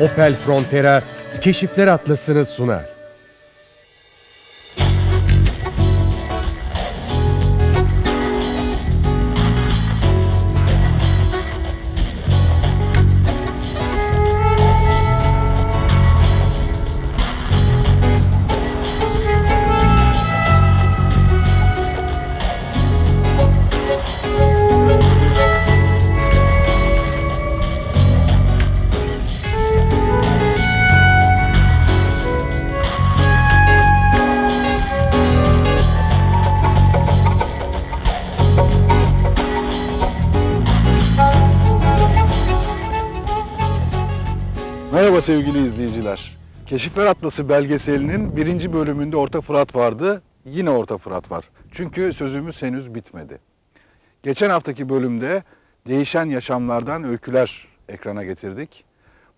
Opel Frontera Keşifler Atlası'nı sunar. Merhaba sevgili izleyiciler. Keşifler Atlası belgeselinin birinci bölümünde Orta Fırat vardı. Yine Orta Fırat var. Çünkü sözümüz henüz bitmedi. Geçen haftaki bölümde değişen yaşamlardan öyküler ekrana getirdik.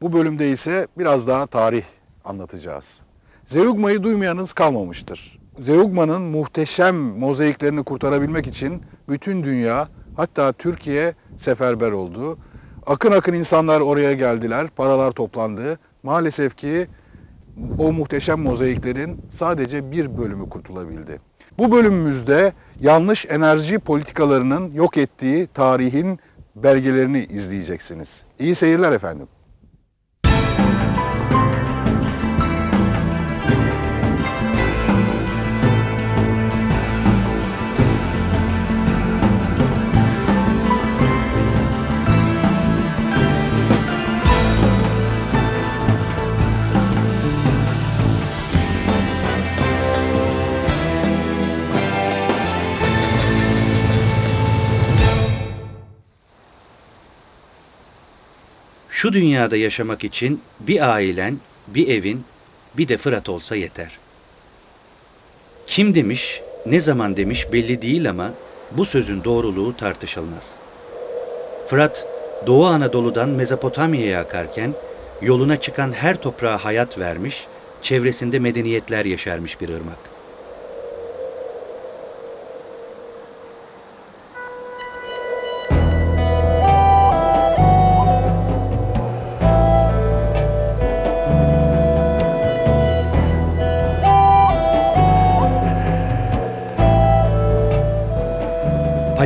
Bu bölümde ise biraz daha tarih anlatacağız. Zeugma'yı duymayanınız kalmamıştır. Zeugma'nın muhteşem mozaiklerini kurtarabilmek için bütün dünya hatta Türkiye seferber oldu. Akın akın insanlar oraya geldiler, paralar toplandı. Maalesef ki o muhteşem mozaiklerin sadece bir bölümü kurtulabildi. Bu bölümümüzde yanlış enerji politikalarının yok ettiği tarihin belgelerini izleyeceksiniz. İyi seyirler efendim. Şu dünyada yaşamak için bir ailen, bir evin, bir de Fırat olsa yeter. Kim demiş, ne zaman demiş belli değil ama bu sözün doğruluğu tartışılmaz. Fırat, Doğu Anadolu'dan Mezopotamya'ya akarken yoluna çıkan her toprağa hayat vermiş, çevresinde medeniyetler yaşarmış bir ırmak.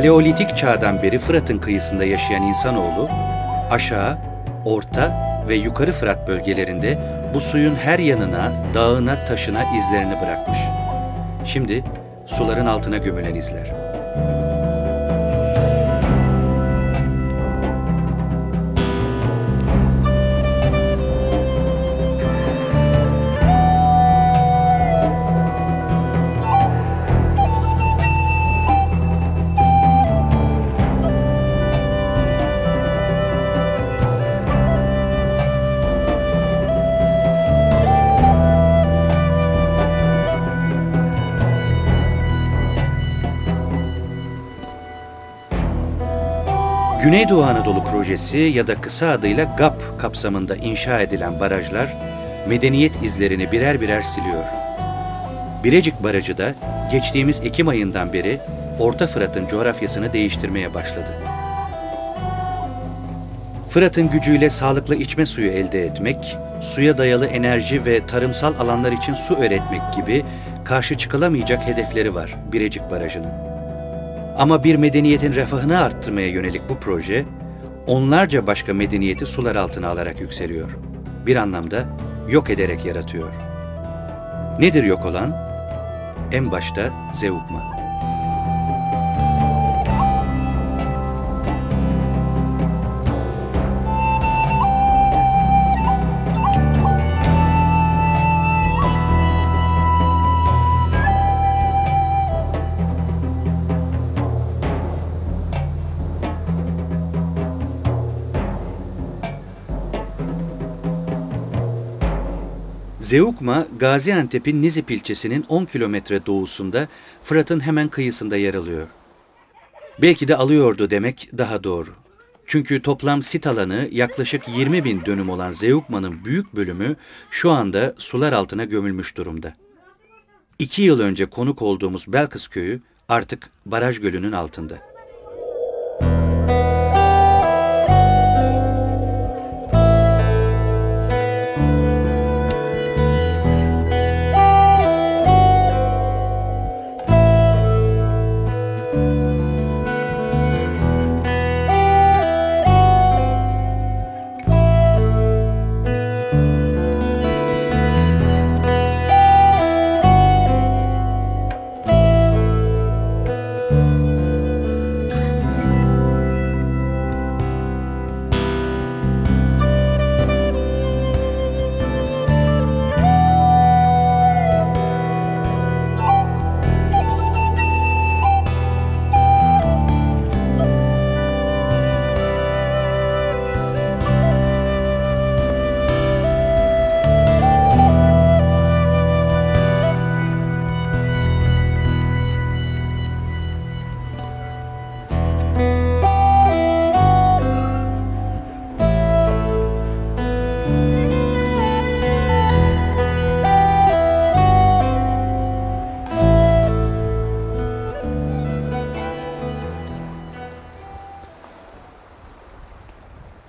Paleolitik çağdan beri Fırat'ın kıyısında yaşayan insanoğlu, aşağı, orta ve yukarı Fırat bölgelerinde bu suyun her yanına, dağına, taşına izlerini bırakmış. Şimdi suların altına gömülen izler. Güneydoğu Anadolu Projesi ya da kısa adıyla GAP kapsamında inşa edilen barajlar medeniyet izlerini birer birer siliyor. Birecik Barajı da geçtiğimiz Ekim ayından beri Orta Fırat'ın coğrafyasını değiştirmeye başladı. Fırat'ın gücüyle sağlıklı içme suyu elde etmek, suya dayalı enerji ve tarımsal alanlar için su üretmek gibi karşı çıkılamayacak hedefleri var Birecik Barajı'nın. Ama bir medeniyetin refahını arttırmaya yönelik bu proje, onlarca başka medeniyeti sular altına alarak yükseliyor. Bir anlamda yok ederek yaratıyor. Nedir yok olan? En başta Zeugma. Zeugma, Gaziantep'in Nizip ilçesinin 10 kilometre doğusunda Fırat'ın hemen kıyısında yer alıyor. Belki de alıyordu demek daha doğru. Çünkü toplam sit alanı yaklaşık 20 bin dönüm olan Zeugma'nın büyük bölümü şu anda sular altına gömülmüş durumda. İki yıl önce konuk olduğumuz Belkıs köyü artık baraj gölünün altında.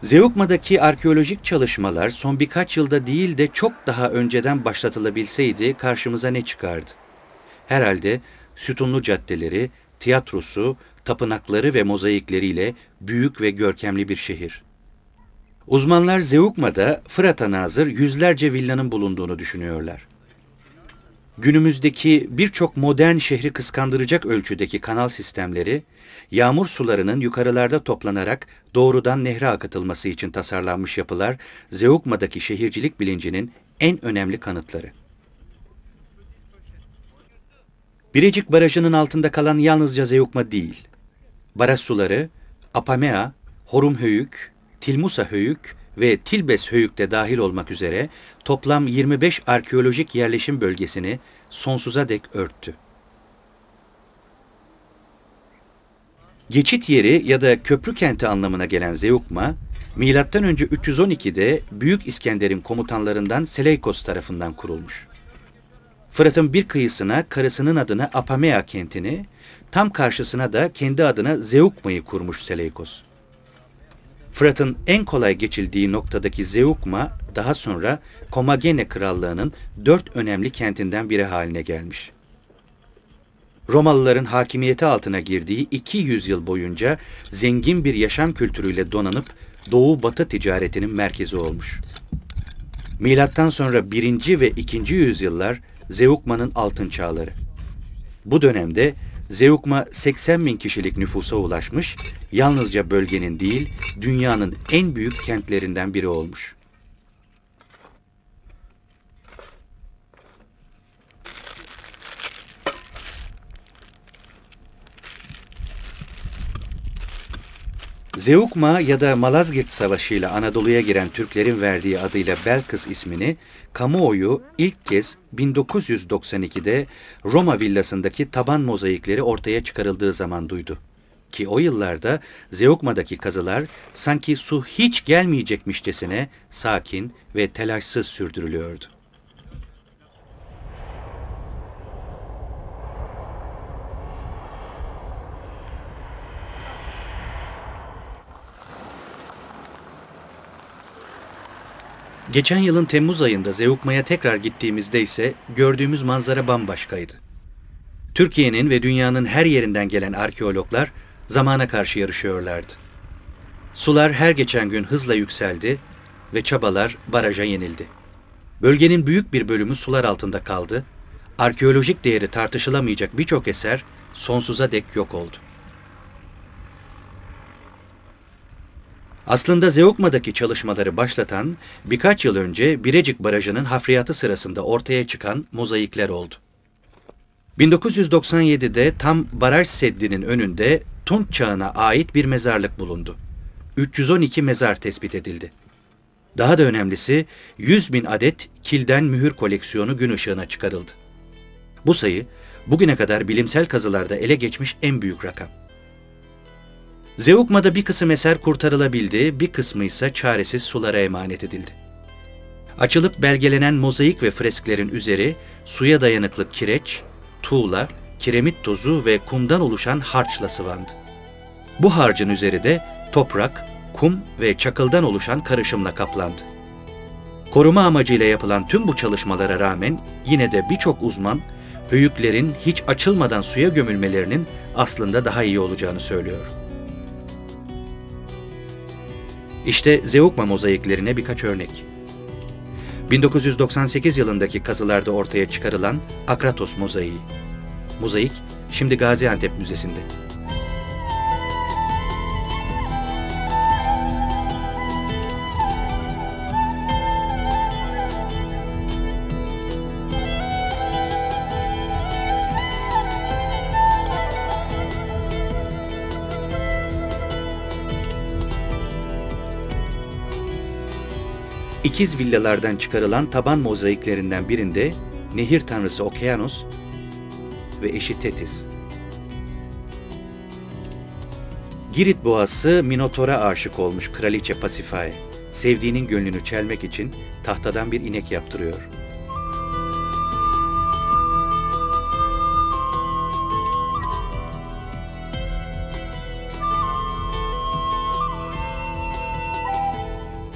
Zeugma'daki arkeolojik çalışmalar son birkaç yılda değil de çok daha önceden başlatılabilseydi karşımıza ne çıkardı? Herhalde sütunlu caddeleri, tiyatrosu, tapınakları ve mozaikleriyle büyük ve görkemli bir şehir. Uzmanlar Zeugma'da Fırat'a nazır yüzlerce villanın bulunduğunu düşünüyorlar. Günümüzdeki birçok modern şehri kıskandıracak ölçüdeki kanal sistemleri, yağmur sularının yukarılarda toplanarak doğrudan nehre akıtılması için tasarlanmış yapılar, Zeugma'daki şehircilik bilincinin en önemli kanıtları. Birecik Barajı'nın altında kalan yalnızca Zeugma değil. Baraj suları, Apamea, Horumhöyük, Tilmusa Höyük ve Tilbes Höyük de dahil olmak üzere toplam 25 arkeolojik yerleşim bölgesini sonsuza dek örttü. Geçit yeri ya da köprü kenti anlamına gelen Zeugma, M.Ö. 312'de Büyük İskender'in komutanlarından Seleykos tarafından kurulmuş. Fırat'ın bir kıyısına karısının adına Apamea kentini, tam karşısına da kendi adına Zeugma'yı kurmuş Seleykos. Fırat'ın en kolay geçildiği noktadaki Zeugma daha sonra Komagene Krallığı'nın dört önemli kentinden biri haline gelmiş. Romalıların hakimiyeti altına girdiği 200 yıl boyunca zengin bir yaşam kültürüyle donanıp Doğu-Batı ticaretinin merkezi olmuş. Milattan sonra 1. ve 2. yüzyıllar Zeugma'nın altın çağları. Bu dönemde Zeugma 80 bin kişilik nüfusa ulaşmış, yalnızca bölgenin değil, dünyanın en büyük kentlerinden biri olmuş. Zeugma ya da Malazgirt Savaşı ile Anadolu'ya giren Türklerin verdiği adıyla Belkıs ismini kamuoyu ilk kez 1992'de Roma villasındaki taban mozaikleri ortaya çıkarıldığı zaman duydu. Ki o yıllarda Zeugma'daki kazılar sanki su hiç gelmeyecekmişçesine sakin ve telaşsız sürdürülüyordu. Geçen yılın Temmuz ayında Zeugma'ya tekrar gittiğimizde ise gördüğümüz manzara bambaşkaydı. Türkiye'nin ve dünyanın her yerinden gelen arkeologlar zamana karşı yarışıyorlardı. Sular her geçen gün hızla yükseldi ve çabalar baraja yenildi. Bölgenin büyük bir bölümü sular altında kaldı, arkeolojik değeri tartışılamayacak birçok eser sonsuza dek yok oldu. Aslında Zeugma'daki çalışmaları başlatan birkaç yıl önce Birecik Barajı'nın hafriyatı sırasında ortaya çıkan mozaikler oldu. 1997'de tam baraj seddinin önünde Tunç çağına ait bir mezarlık bulundu. 312 mezar tespit edildi. Daha da önemlisi 100 bin adet kilden mühür koleksiyonu gün ışığına çıkarıldı. Bu sayı bugüne kadar bilimsel kazılarda ele geçmiş en büyük rakam. Zeugma'da bir kısım eser kurtarılabildi, bir kısmı ise çaresiz sulara emanet edildi. Açılıp belgelenen mozaik ve fresklerin üzeri suya dayanıklı kireç, tuğla, kiremit tozu ve kumdan oluşan harçla sıvandı. Bu harcın üzeri de toprak, kum ve çakıldan oluşan karışımla kaplandı. Koruma amacıyla yapılan tüm bu çalışmalara rağmen yine de birçok uzman höyüklerin hiç açılmadan suya gömülmelerinin aslında daha iyi olacağını söylüyor. İşte Zeugma mozaiklerine birkaç örnek. 1998 yılındaki kazılarda ortaya çıkarılan Akratos mozaiği. Mozaik şimdi Gaziantep Müzesi'nde. İkiz villalardan çıkarılan taban mozaiklerinden birinde nehir tanrısı Okyanos ve eşi Tetis. Girit boğası Minotor'a aşık olmuş kraliçe Pasifae, sevdiğinin gönlünü çelmek için tahtadan bir inek yaptırıyor.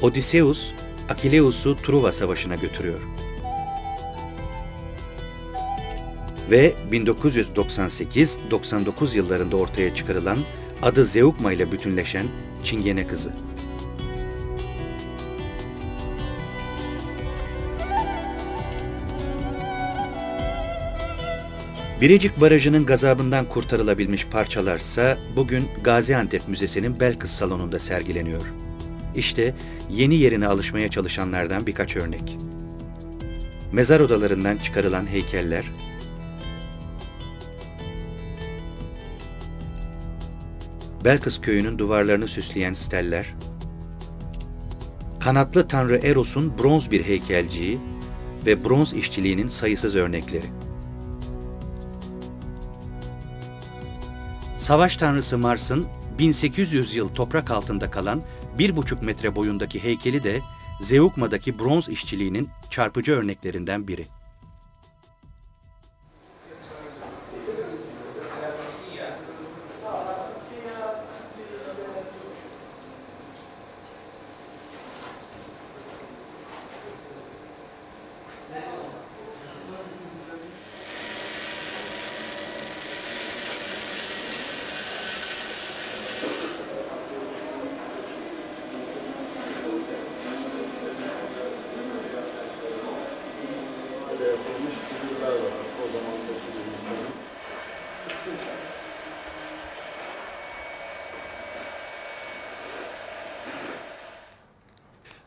Odysseus, Akileus'u Truva Savaşı'na götürüyor. Ve 1998-99 yıllarında ortaya çıkarılan adı Zeugma ile bütünleşen Çingene Kızı. Birecik Barajı'nın gazabından kurtarılabilmiş parçalarsa bugün Gaziantep Müzesi'nin Belkıs salonunda sergileniyor. İşte yeni yerine alışmaya çalışanlardan birkaç örnek. Mezar odalarından çıkarılan heykeller, Belkıs köyünün duvarlarını süsleyen steller, kanatlı tanrı Eros'un bronz bir heykelciği ve bronz işçiliğinin sayısız örnekleri. Savaş tanrısı Mars'ın 1800 yıl toprak altında kalan 1,5 metre boyundaki heykeli de Zeugma'daki bronz işçiliğinin çarpıcı örneklerinden biri.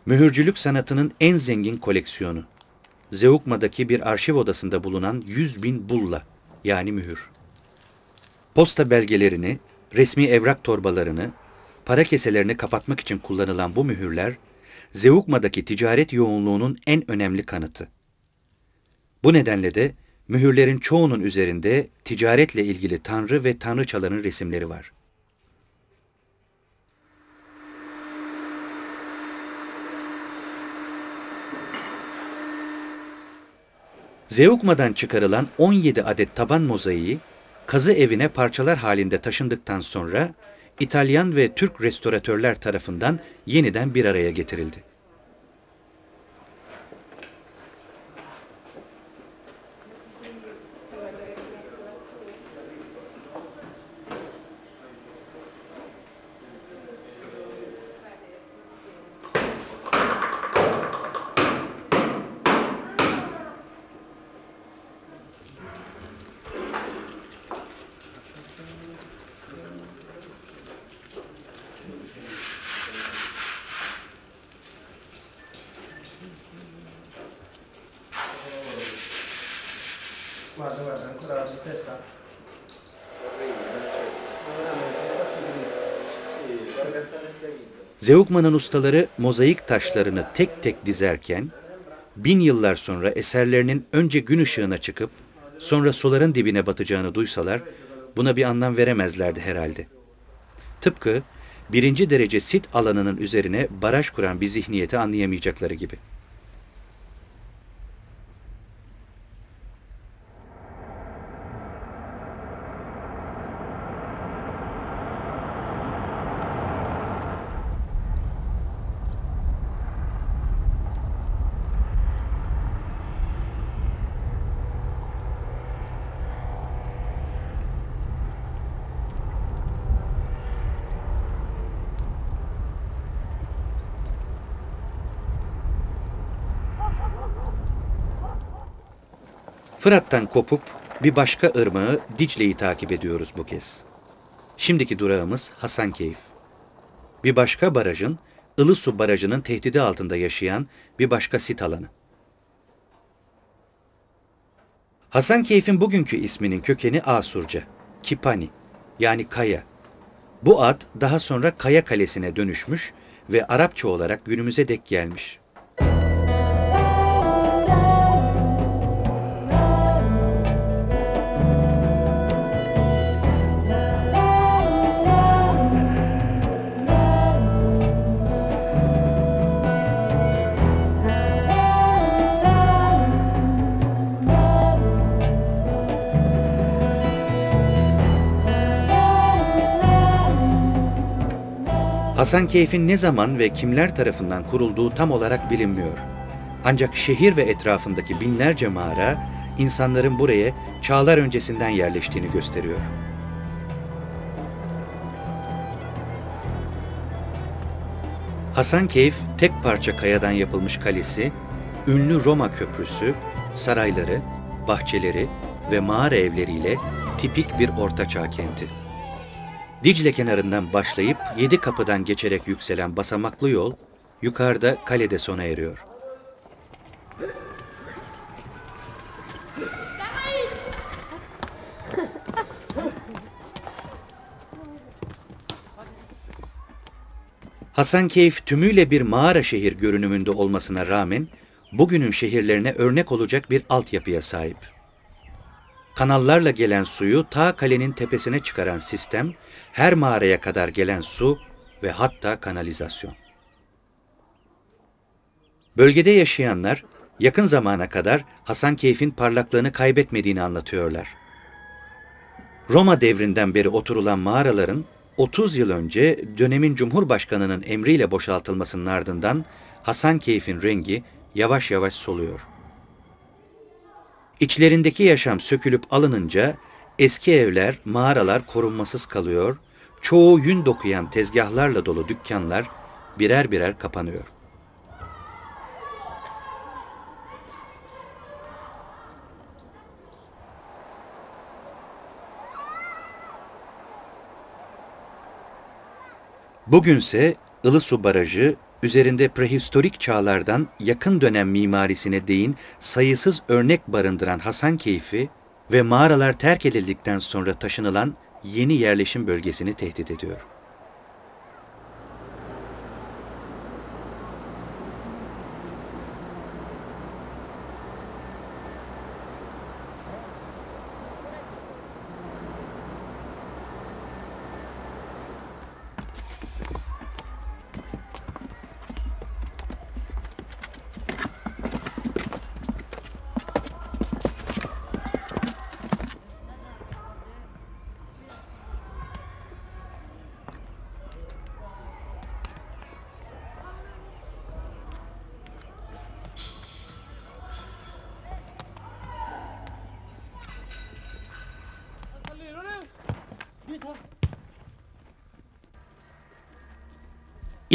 Mühürcülük sanatının en zengin koleksiyonu. Zeugma'daki bir arşiv odasında bulunan 100 bin bulla yani mühür. Posta belgelerini, resmi evrak torbalarını, para keselerini kapatmak için kullanılan bu mühürler, Zeugma'daki ticaret yoğunluğunun en önemli kanıtı. Bu nedenle de mühürlerin çoğunun üzerinde ticaretle ilgili tanrı ve tanrıçaların resimleri var. Zeugma'dan çıkarılan 17 adet taban mozaiği kazı evine parçalar halinde taşındıktan sonra İtalyan ve Türk restoratörler tarafından yeniden bir araya getirildi. Testa. Zeugma'nın ustaları mozaik taşlarını tek tek dizerken, bin yıllar sonra eserlerinin önce gün ışığına çıkıp, sonra suların dibine batacağını duysalar, buna bir anlam veremezlerdi herhalde. Tıpkı birinci derece sit alanının üzerine baraj kuran bir zihniyeti anlayamayacakları gibi. Fırat'tan kopup bir başka ırmağı Dicle'yi takip ediyoruz bu kez. Şimdiki durağımız Hasankeyf. Bir başka barajın, Ilısu Barajı'nın tehdidi altında yaşayan bir başka sit alanı. Hasankeyf'in bugünkü isminin kökeni Asurca, Kipani yani kaya. Bu ad daha sonra Kaya Kalesi'ne dönüşmüş ve Arapça olarak günümüze dek gelmiş. Hasankeyf'in ne zaman ve kimler tarafından kurulduğu tam olarak bilinmiyor. Ancak şehir ve etrafındaki binlerce mağara insanların buraya çağlar öncesinden yerleştiğini gösteriyor. Hasankeyf tek parça kayadan yapılmış kalesi, ünlü Roma köprüsü, sarayları, bahçeleri ve mağara evleriyle tipik bir ortaçağ kenti. Dicle kenarından başlayıp yedi kapıdan geçerek yükselen basamaklı yol, yukarıda kalede sona eriyor. Hasankeyf tümüyle bir mağara şehir görünümünde olmasına rağmen bugünün şehirlerine örnek olacak bir altyapıya sahip. Kanallarla gelen suyu ta kalenin tepesine çıkaran sistem, her mağaraya kadar gelen su ve hatta kanalizasyon. Bölgede yaşayanlar yakın zamana kadar Hasankeyf'in parlaklığını kaybetmediğini anlatıyorlar. Roma devrinden beri oturulan mağaraların 30 yıl önce dönemin Cumhurbaşkanı'nın emriyle boşaltılmasının ardından Hasankeyf'in rengi yavaş yavaş soluyor. İçlerindeki yaşam sökülüp alınınca eski evler, mağaralar korunmasız kalıyor, çoğu yün dokuyan tezgahlarla dolu dükkanlar birer birer kapanıyor. Bugünse Ilısu Barajı üzerinde prehistorik çağlardan yakın dönem mimarisine değin sayısız örnek barındıran Hasankeyf'i ve mağaralar terk edildikten sonra taşınılan yeni yerleşim bölgesini tehdit ediyor.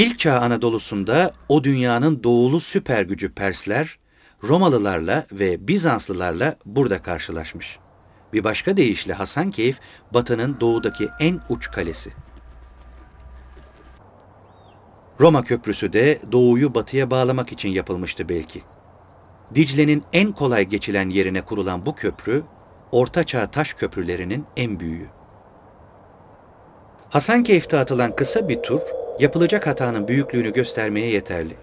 İlk çağ Anadolu'sunda o dünyanın doğulu süper gücü Persler, Romalılarla ve Bizanslılarla burada karşılaşmış. Bir başka deyişle Hasankeyf, Batı'nın doğudaki en uç kalesi. Roma Köprüsü de doğuyu batıya bağlamak için yapılmıştı belki. Dicle'nin en kolay geçilen yerine kurulan bu köprü, Ortaçağ taş köprülerinin en büyüğü. Hasankeyf'te atılan kısa bir tur, yapılacak hatanın büyüklüğünü göstermeye yeterli.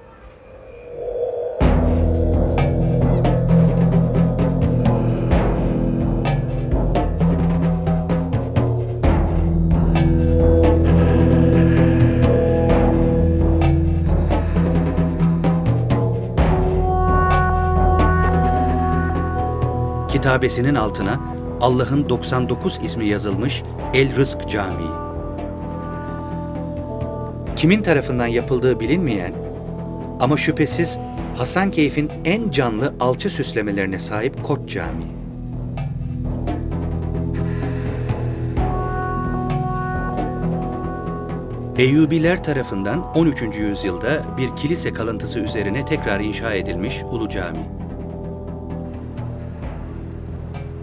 Kitabesinin altına Allah'ın 99 ismi yazılmış El Rızk Camii kimin tarafından yapıldığı bilinmeyen ama şüphesiz Hasankeyf'in en canlı alçı süslemelerine sahip Koç Camii. Eyyubiler tarafından 13. yüzyılda bir kilise kalıntısı üzerine tekrar inşa edilmiş Ulu Cami.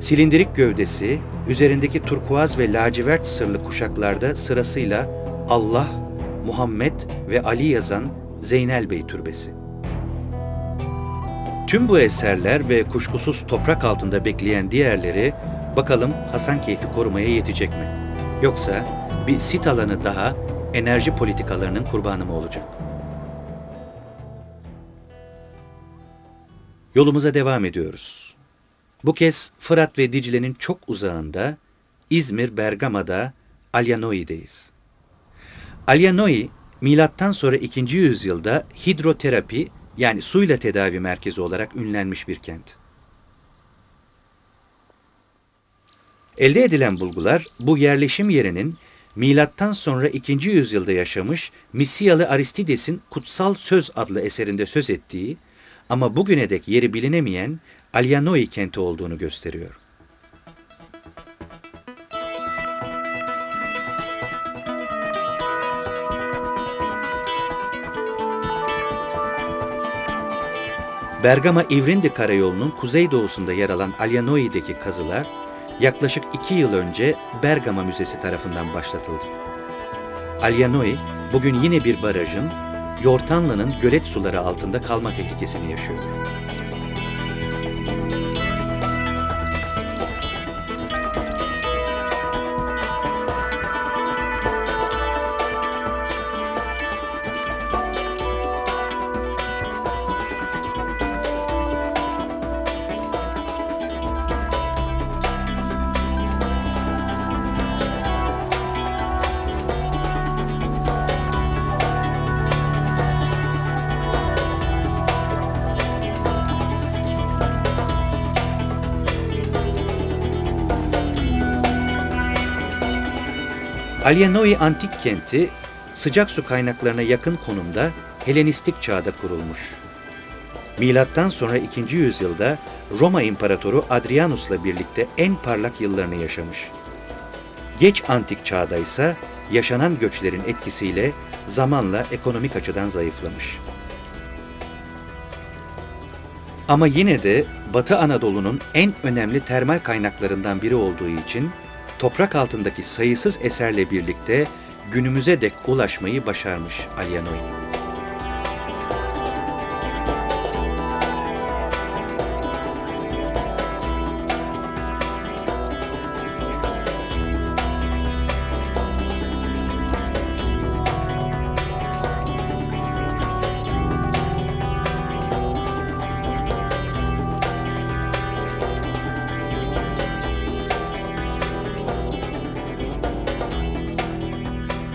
Silindirik gövdesi, üzerindeki turkuaz ve lacivert sırlı kuşaklarda sırasıyla Allah, Muhammed ve Ali yazan Zeynel Bey Türbesi. Tüm bu eserler ve kuşkusuz toprak altında bekleyen diğerleri bakalım Hasankeyf'i korumaya yetecek mi? Yoksa bir sit alanı daha enerji politikalarının kurbanı mı olacak? Yolumuza devam ediyoruz. Bu kez Fırat ve Dicle'nin çok uzağında İzmir Bergama'da Alyanoi'deyiz. Alyanoi, milattan sonra 2. yüzyılda hidroterapi yani suyla tedavi merkezi olarak ünlenmiş bir kent. Elde edilen bulgular bu yerleşim yerinin milattan sonra 2. yüzyılda yaşamış Misyalı Aristides'in Kutsal Söz adlı eserinde söz ettiği ama bugüne dek yeri bilinemeyen Alyanoi kenti olduğunu gösteriyor. Bergama İvrindi Karayolu'nun kuzeydoğusunda yer alan Alyanoi'deki kazılar yaklaşık iki yıl önce Bergama Müzesi tarafından başlatıldı. Alyanoi bugün yine bir barajın Yortanlı'nın gölet suları altında kalma tehlikesini yaşıyor. Alyanoi antik kenti sıcak su kaynaklarına yakın konumda Helenistik çağda kurulmuş. Milattan sonra 2. yüzyılda Roma İmparatoru Adrianus'la birlikte en parlak yıllarını yaşamış. Geç antik çağda ise yaşanan göçlerin etkisiyle zamanla ekonomik açıdan zayıflamış. Ama yine de Batı Anadolu'nun en önemli termal kaynaklarından biri olduğu için toprak altındaki sayısız eserle birlikte günümüze dek ulaşmayı başarmış Alyanoi.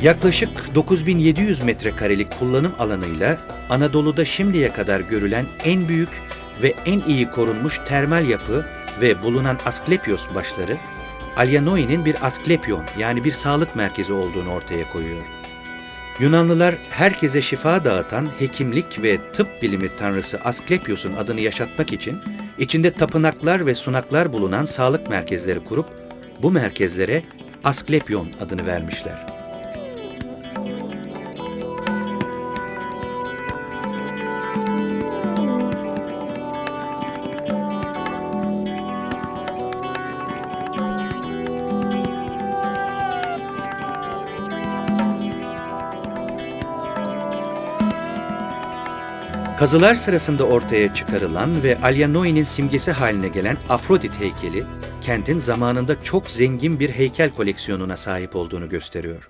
Yaklaşık 9700 metrekarelik kullanım alanıyla Anadolu'da şimdiye kadar görülen en büyük ve en iyi korunmuş termal yapı ve bulunan Asklepios başları, Alyanoi'nin bir Asklepion yani bir sağlık merkezi olduğunu ortaya koyuyor. Yunanlılar herkese şifa dağıtan hekimlik ve tıp bilimi tanrısı Asklepios'un adını yaşatmak için içinde tapınaklar ve sunaklar bulunan sağlık merkezleri kurup bu merkezlere Asklepion adını vermişler. Kazılar sırasında ortaya çıkarılan ve Alyanoi'nin simgesi haline gelen Afrodit heykeli, kentin zamanında çok zengin bir heykel koleksiyonuna sahip olduğunu gösteriyor.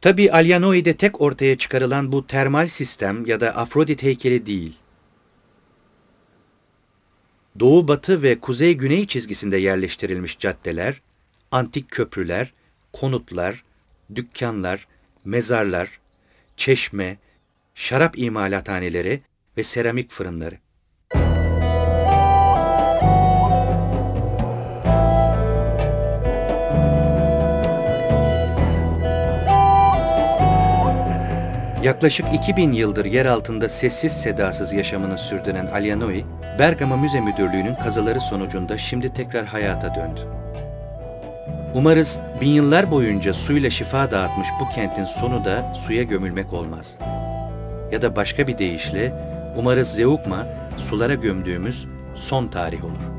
Tabi Alyanoi'de tek ortaya çıkarılan bu termal sistem ya da Afrodit heykeli değil. Doğu batı ve kuzey güney çizgisinde yerleştirilmiş caddeler, antik köprüler, konutlar, dükkanlar, mezarlar, çeşme, şarap imalathaneleri ve seramik fırınları. Yaklaşık 2000 yıldır yer altında sessiz sedasız yaşamını sürdüren Alyanoi, Bergama Müze Müdürlüğü'nün kazıları sonucunda şimdi tekrar hayata döndü. Umarız bin yıllar boyunca suyla şifa dağıtmış bu kentin sonu da suya gömülmek olmaz ya da başka bir deyişle umarız Zeugma sulara gömdüğümüz son tarih olur.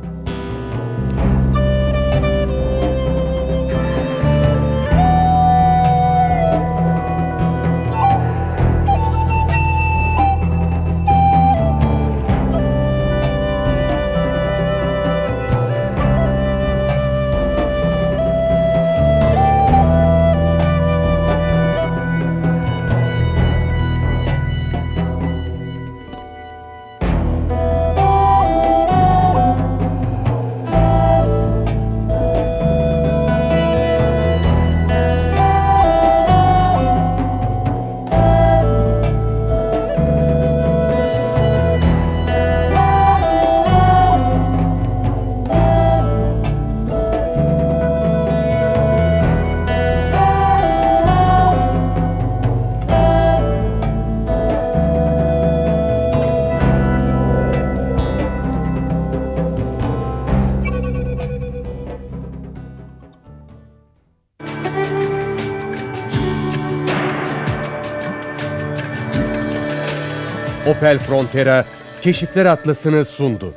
Opel Frontera Keşifler Atlası'nı sundu.